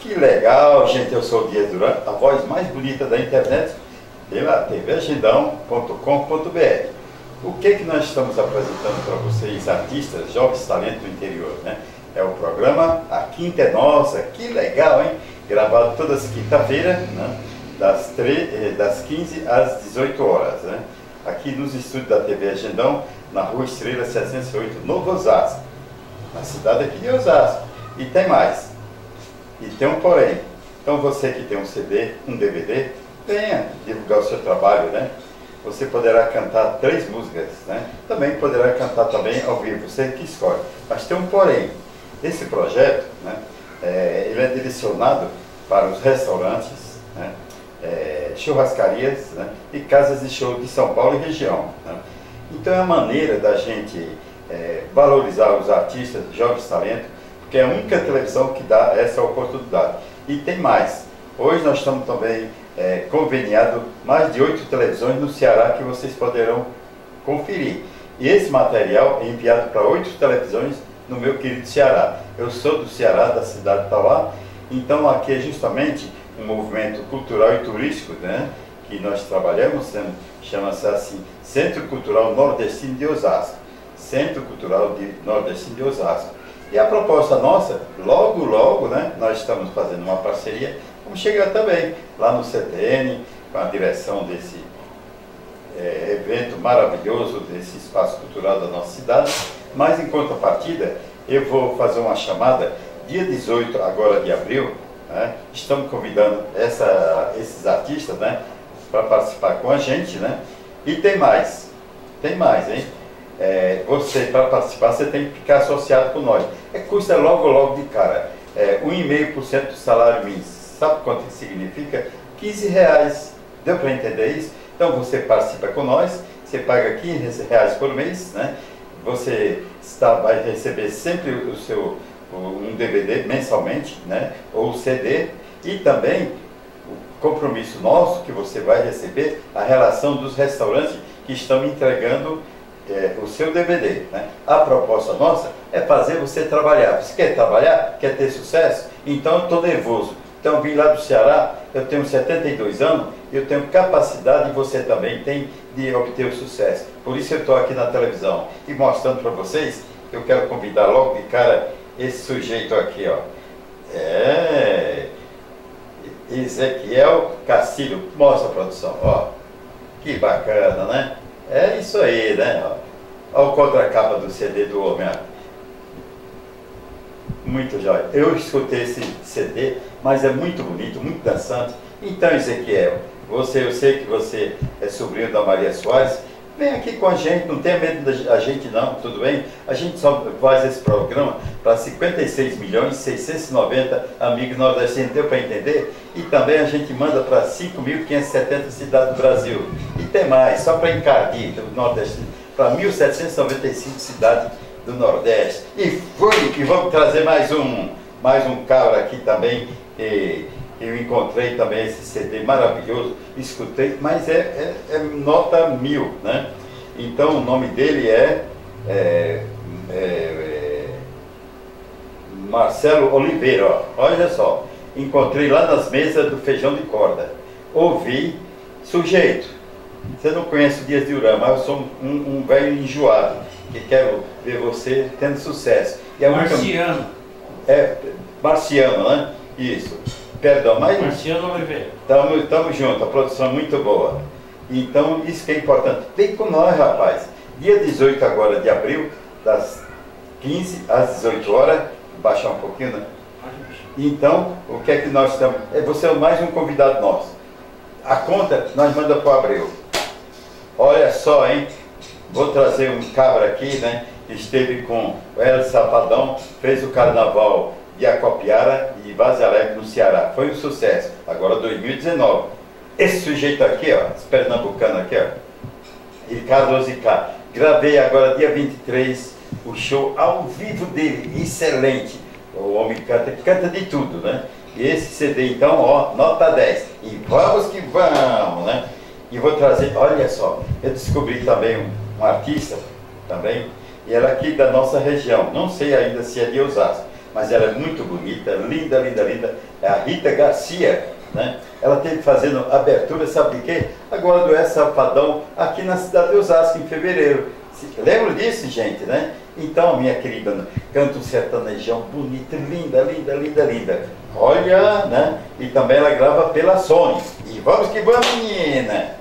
Que legal, gente. Eu sou o Dias Duran, a voz mais bonita da internet, pela tvagendão.com.br. O que, que nós estamos apresentando para vocês, artistas, jovens talentos do interior, né? É o programa A Quinta é Nossa. Que legal, hein? Gravado todas as quinta-feiras, né? das, eh, das 15 às 18 horas, né? Aqui nos estúdios da TV Agendão, na rua Estrela 708, Novo Osasco, na cidade aqui de Osasco. E tem mais. E tem um porém. Então você que tem um CD, um DVD, venha divulgar o seu trabalho, né? Você poderá cantar três músicas, né? Também poderá cantar também ao vivo, você que escolhe. Mas tem um porém. Esse projeto, né? É, ele é direcionado para os restaurantes, né? É, churrascarias né? e casas de show de São Paulo e região. Né? Então é a maneira da gente é, valorizar os artistas, jovens talentos, porque é a única televisão que dá essa oportunidade. E tem mais. Hoje nós estamos também é, conveniado mais de oito televisões no Ceará que vocês poderão conferir. E esse material é enviado para oito televisões no meu querido Ceará. Eu sou do Ceará, da cidade de Tauá, então aqui é justamente um movimento cultural e turístico, né, que nós trabalhamos, chama-se assim, Centro Cultural Nordestino de Osasco. Centro Cultural de Nordestino de Osasco. E a proposta nossa, logo, logo, né, nós estamos fazendo uma parceria, vamos chegar também lá no CTN, com a direção desse é, evento maravilhoso, desse espaço cultural da nossa cidade. Mas em contrapartida, eu vou fazer uma chamada, dia 18 agora de abril, né, estamos convidando essa, esses artistas né, para participar com a gente, né? E tem mais, tem mais, hein? É, você, para participar, você tem que ficar associado com nós. É, custa logo, logo de cara. É, 1,5% do salário mínimo. Sabe quanto isso significa? 15 reais. Deu para entender isso? Então você participa com nós, você paga 15 reais por mês, né? Você está, vai receber sempre o seu um DVD mensalmente, né? Ou CD e também o compromisso nosso que você vai receber a relação dos restaurantes que estão entregando é, o seu DVD. Né? A proposta nossa é fazer você trabalhar. Você quer trabalhar? Quer ter sucesso? Então eu estou nervoso. Então vim lá do Ceará, eu tenho 72 anos, eu tenho capacidade, e você também tem, de obter o sucesso. Por isso eu estou aqui na televisão e mostrando para vocês, eu quero convidar logo de cara esse sujeito aqui, ó. É. Ezequiel Castilho. Mostra a produção, ó. Que bacana, né? É isso aí, né? Olha o contracapa do CD do homem. Muito jóia. Eu escutei esse CD, mas é muito bonito, muito dançante. Então, Ezequiel, você, eu sei que você é sobrinho da Maria Soares. Vem aqui com a gente, não tenha medo da gente não, tudo bem? A gente só faz esse programa para 56 milhões 690 amigos nordestinos, deu para entender? E também a gente manda para 5.570 cidades do Brasil. Tem mais, só para encardir do Nordeste, para 1.795 cidades do Nordeste. E foi, e vamos trazer mais um, mais um cabra aqui também, eu encontrei também esse CD maravilhoso, escutei, mas é, é, é nota mil, né? Então o nome dele é, é, é, é Marcelo Oliveira, ó. olha só, encontrei lá nas mesas do feijão de corda, ouvi, sujeito, você não conhece o Dias de Urã, mas eu sou um, um velho enjoado, que quero ver você tendo sucesso. E é Marciano. É, Marciano, né? Isso. Perdão, mas. Marciano Oliveira. Estamos juntos, a produção é muito boa. Então, isso que é importante. Vem com nós, rapaz. Dia 18 agora de abril, das 15 às 18 horas. Baixar um pouquinho, né? Então, o que é que nós estamos. É, você é mais um convidado nosso. A conta nós manda para o Abreu. Olha só, hein? Vou trazer um cabra aqui, né? Esteve com o El Sapadão, fez o carnaval de Acopiara e Vaze Alegre no Ceará. Foi um sucesso. Agora 2019. Esse sujeito aqui, ó, esse pernambucano aqui, ó, Ricardo Ozicá. Gravei agora dia 23 o show ao vivo dele, excelente. O homem canta, canta de tudo, né? E esse CD então, ó, nota 10. E vamos que vamos, né? E vou trazer, olha só, eu descobri também um, um artista, também, e ela é aqui da nossa região, não sei ainda se é de Osasco, mas ela é muito bonita, linda, linda, linda. É a Rita Garcia, né? Ela teve fazendo abertura, sabe de quê? Agora do Essa Safadão, aqui na cidade de Osasco, em fevereiro. Lembra disso, gente, né? Então, minha querida, canta um sertanejão bonito, linda, linda, linda, linda. Olha, né? E também ela grava pela Sony. E vamos que vamos, menina!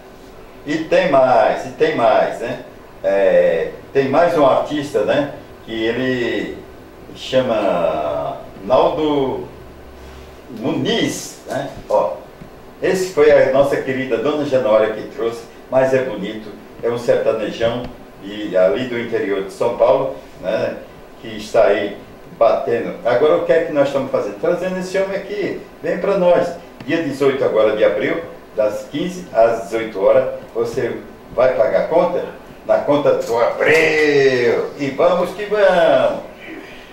E tem mais, e tem mais, né? É, tem mais um artista, né? Que ele chama Naldo Muniz, né? Ó, esse foi a nossa querida Dona Janora que trouxe, mas é bonito, é um sertanejão e ali do interior de São Paulo, né? Que está aí batendo. Agora o que é que nós estamos fazendo? Trazendo esse homem aqui, vem para nós. Dia 18 agora de abril, das 15 às 18 horas, você vai pagar a conta? Na conta do abril! E vamos que vamos!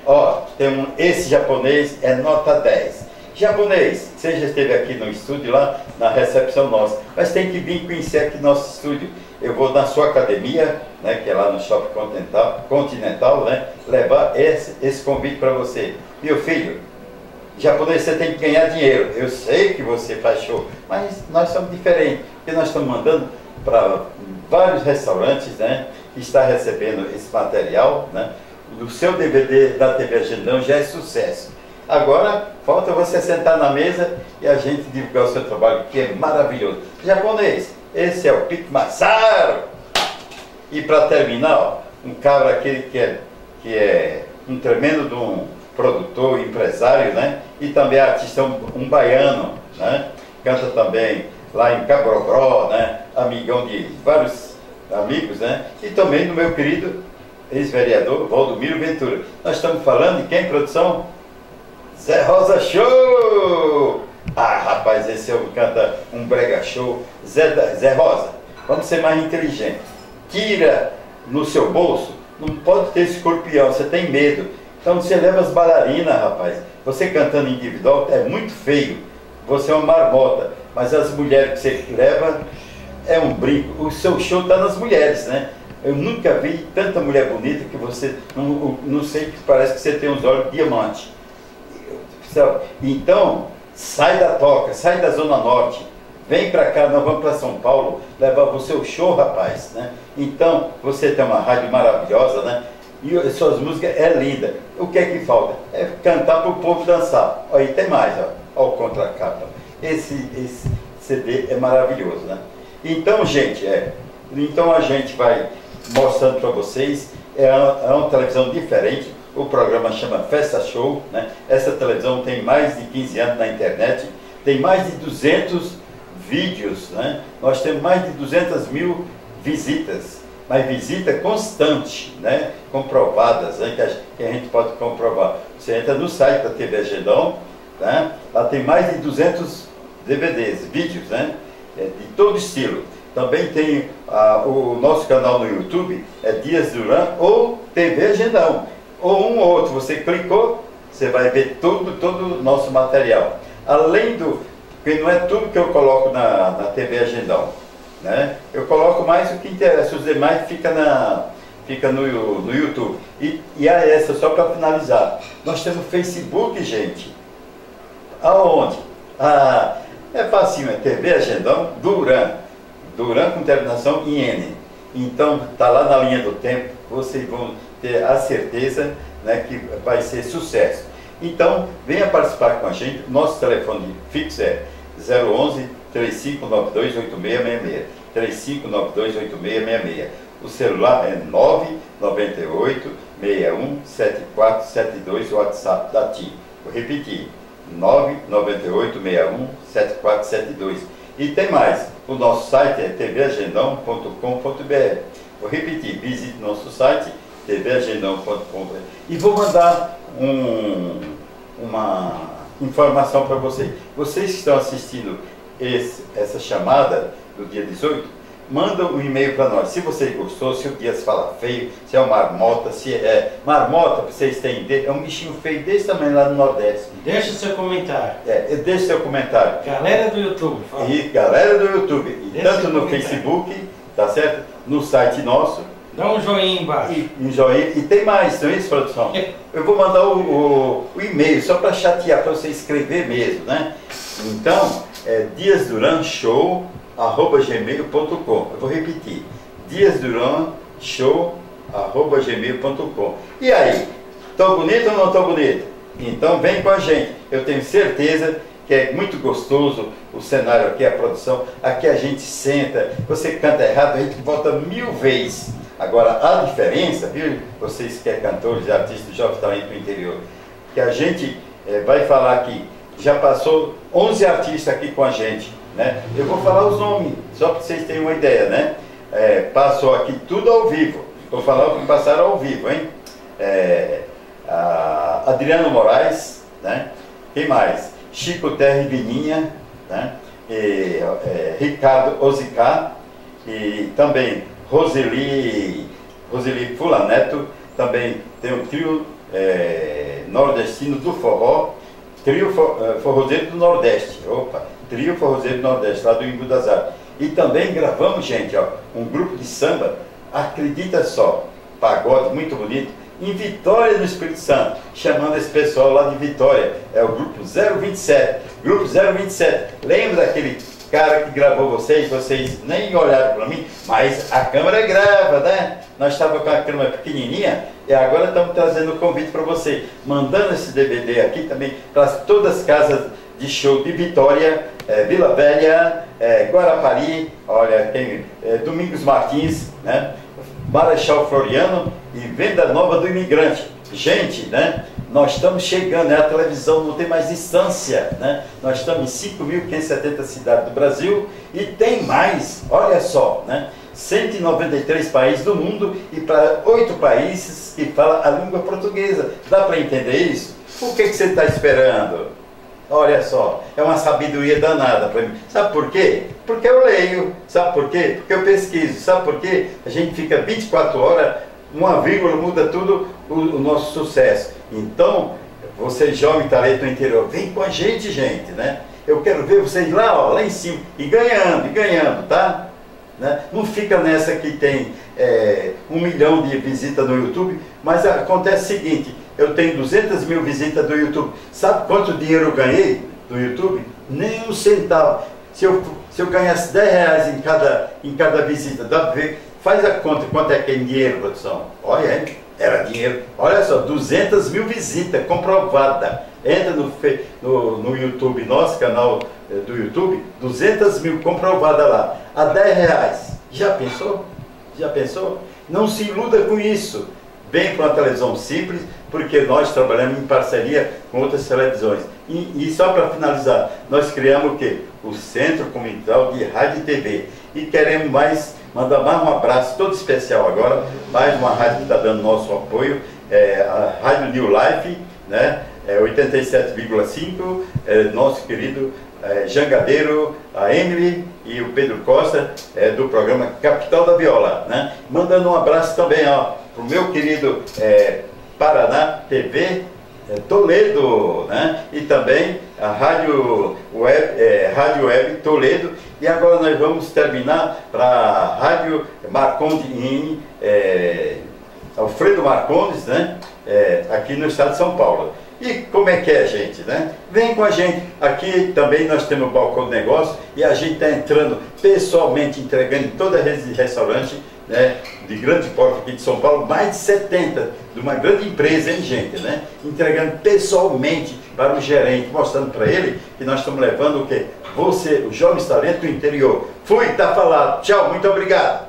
Ó, tem um, esse japonês é nota 10. Japonês, você já esteve aqui no estúdio lá, na recepção nossa, mas tem que vir conhecer aqui nosso estúdio. Eu vou na sua academia, né, que é lá no Shopping Continental, Continental né, levar esse, esse convite para você. Meu filho, japonês você tem que ganhar dinheiro. Eu sei que você faz show, mas nós somos diferentes, porque nós estamos mandando para vários restaurantes, né, que está recebendo esse material, né, o seu DVD da TV Agendão já é sucesso. Agora, falta você sentar na mesa e a gente divulgar o seu trabalho, que é maravilhoso. Japonês, esse é o Pico Massaro. E para terminar, ó, um cabra aquele que é, que é um tremendo um produtor, empresário, né? E também artista, um, um baiano, né? Canta também lá em Cabrobró, né? Amigão de vários amigos, né? E também no meu querido ex-vereador Valdomiro Ventura. Nós estamos falando de quem, produção? Zé Rosa Show! Ah, rapaz, esse é um canta um brega show. Zé, Zé Rosa, vamos ser mais inteligente. Tira no seu bolso, não pode ter escorpião, você tem medo. Então você leva as bailarinas, rapaz. Você cantando individual é muito feio. Você é uma marmota. Mas as mulheres que você leva é um brinco. O seu show está nas mulheres, né? Eu nunca vi tanta mulher bonita que você, não, não sei, que parece que você tem uns olhos de diamante. Então, sai da toca, sai da Zona Norte, vem para cá, nós vamos para São Paulo, levar você o show, rapaz. Né? Então, você tem uma rádio maravilhosa, né? E suas músicas é linda. O que é que falta? É cantar para o povo dançar. Aí tem mais, ó. Olha o contracapa. Esse, esse CD é maravilhoso, né? Então, gente, é. Então a gente vai mostrando para vocês. É uma, é uma, televisão diferente. O programa chama Festa Show. Né? Essa televisão tem mais de 15 anos na internet. Tem mais de 200 vídeos. Né? Nós temos mais de 200 mil visitas. Mas visita constante, né? comprovadas, né? que, a, que, a, gente pode comprovar. Você entra no site da TV Agendão, né? lá tem mais de 200 DVDs, vídeos, né? É, de todo estilo. Também tem ah, o nosso canal no YouTube, é Dias Duran ou TV Agendão. Ou um ou outro, você clicou, você vai ver todo, o nosso material. Além do, porque não é tudo que eu coloco na, na TV Agendão. Né? Eu coloco mais o que interessa, os demais fica, na, fica no, no YouTube. E, e a essa, só para finalizar, nós temos Facebook, gente. Aonde? Ah, é facinho, é TV Agendão Duran. Duran com terminação em N. Então, está lá na linha do tempo, vocês vão ter a certeza né, que vai ser sucesso. Então, venha participar com a gente. Nosso telefone fixo é 011 3592 8666. 3592 O celular é 998 61 7472, o WhatsApp da TIM. Vou repetir, 998 61 7472. E tem mais, o nosso site é tvagendão.com.br. Vou repetir, visite nosso site, tvagendão.com.br. E vou mandar um, uma informação para vocês. Vocês que estão assistindo esse, essa chamada do dia 18, manda um e-mail para nós. Se você gostou, se o Dias fala feio, se é uma marmota, se é marmota, vocês têm, é um bichinho feio desse tamanho lá no Nordeste. Deixa seu comentário. É, deixa seu comentário. Galera do YouTube. Fala. E galera do YouTube, e tanto no Facebook, tá certo? No site nosso, Dá um joinha embaixo. E, um joinha. E tem mais, não é isso, produção? Eu vou mandar o, o, o e-mail só para chatear, para você escrever mesmo, né? Então, é diasduranshow.gmail.com. Eu vou repetir. diasduranshow.gmail.com. E aí, tô bonito ou não tô bonito? Então vem com a gente. Eu tenho certeza que é muito gostoso o cenário aqui, a produção. Aqui a gente senta, você canta errado, a gente volta mil vezes. Agora, a diferença, viu, vocês que é cantores, artistas, jovens talento do interior, que a gente é, vai falar aqui, já passou 11 artistas aqui com a gente, né? Eu vou falar os nomes, só para vocês terem uma ideia, né? É, passou aqui tudo ao vivo, vou falar o que passaram ao vivo, hein? É, Adriano Moraes, né? Quem mais? Chico Terra Vininha, né? E, é, Ricardo Ozicá e também Roseli, Roseli Fulaneto, também tem o trio é, nordestino do forró, trio for, é, forrozeiro do Nordeste, opa, trio forrozeiro do Nordeste, lá do Imbu das Artes. E também gravamos, gente, ó, um grupo de samba, acredita só, pagode muito bonito, em Vitória no Espírito Santo, chamando esse pessoal lá de Vitória. É o grupo 027. Grupo 027. Lembra daquele cara que gravou vocês? Vocês nem olharam para mim, mas a câmera grava, né? Nós estávamos com a câmera pequenininha e agora estamos trazendo o convite para você, mandando esse DVD aqui também para todas as casas de show de Vitória, é, Vila Velha, é, Guarapari, olha, tem é, Domingos Martins, né? Marechal Floriano e Venda Nova do Imigrante. Gente, né? Nós estamos chegando, né? a televisão não tem mais distância, né? Nós estamos em 5.570 cidades do Brasil e tem mais, olha só, né? 193 países do mundo e para oito países que falam a língua portuguesa. Dá para entender isso? O que, que você está esperando? Olha só, é uma sabedoria danada para mim. Sabe por quê? Porque eu leio. Sabe por quê? Porque eu pesquiso. Sabe por quê? A gente fica 24 horas, uma vírgula muda tudo o, o nosso sucesso. Então, você jovem talento interior, vem com a gente, gente, né? Eu quero ver vocês lá, ó, lá em cima, e ganhando, e ganhando, tá? Né? Não fica nessa que tem é, um milhão de visitas no YouTube, mas acontece o seguinte, eu tenho 200 mil visitas do YouTube. Sabe quanto dinheiro eu ganhei do YouTube? Nem um centavo. Se eu, se eu ganhasse 10 reais em cada, em cada visita, dá para ver? Faz a conta quanto é que é em dinheiro, produção. Olha, hein? era dinheiro. Olha só, 200 mil visitas, comprovada. Entra no, no, no YouTube, nosso canal eh, do YouTube, 200 mil comprovada lá. A 10 reais. Já pensou? Já pensou? Não se iluda com isso. Vem para uma televisão simples, porque nós trabalhamos em parceria com outras televisões. E, e só para finalizar, nós criamos o quê? O Centro Comunitário de Rádio e TV. E queremos mais, mandar mais um abraço todo especial agora, mais uma rádio que está dando nosso apoio, é a Rádio New Life, né? É 87,5, é, nosso querido é, Jangadeiro, a Emily e o Pedro Costa, é, do programa Capital da Viola. Né? Mandando um abraço também para o meu querido é, Paraná TV é, Toledo, né? e também a Rádio Web, é, Rádio Web Toledo. E agora nós vamos terminar para a Rádio Marconde em é, Alfredo Marcondes, né? É, aqui no estado de São Paulo. E como é que é, gente, né? Vem com a gente. Aqui também nós temos o balcão de negócio e a gente está entrando pessoalmente, entregando em toda a rede de restaurante né, de grande porte aqui de São Paulo, mais de 70 de uma grande empresa, hein, gente, né? Entregando pessoalmente para o gerente, mostrando para ele que nós estamos levando o quê? Você, o jovem talento do interior. Fui, tá falado. Tchau, muito obrigado.